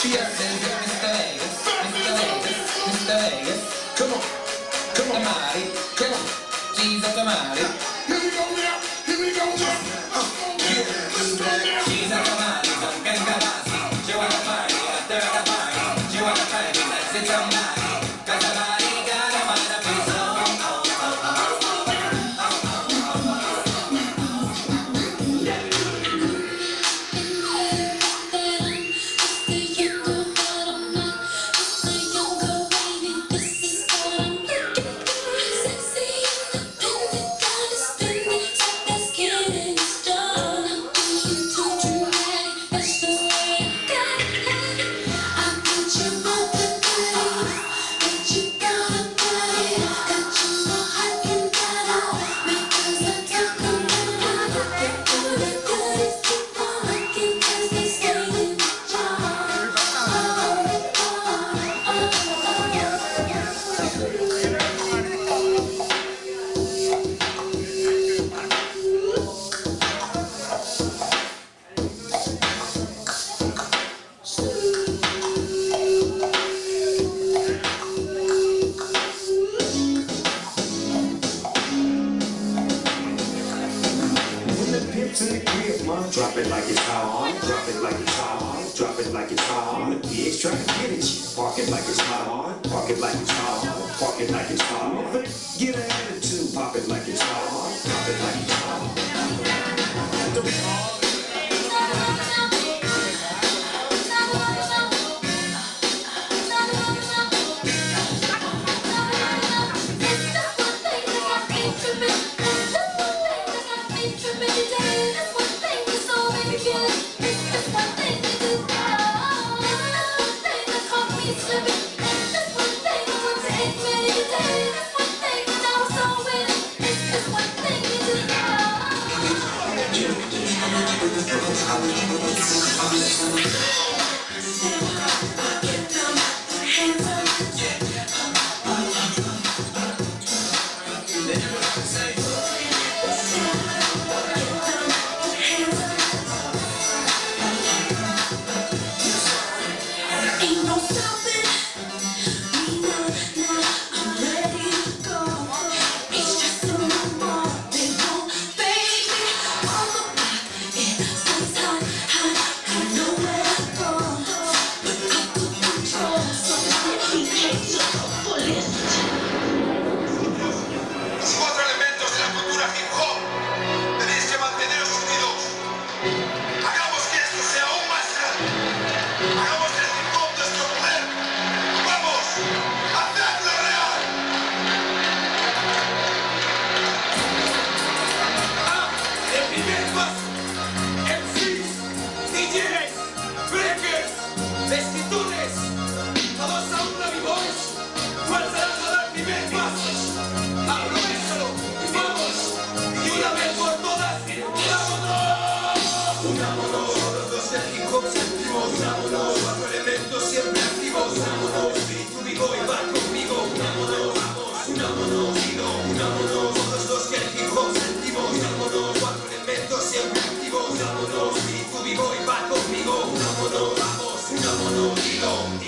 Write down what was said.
She on, drop it like it's hot drop it like it's hot drop it like it's hot on. The pigs try to get it, you, park it like it's hot park it like it's hot park it like it's hot on. Get an attitude, pop it like it's hot pop it like it's hot. Ain't no stopping. Best film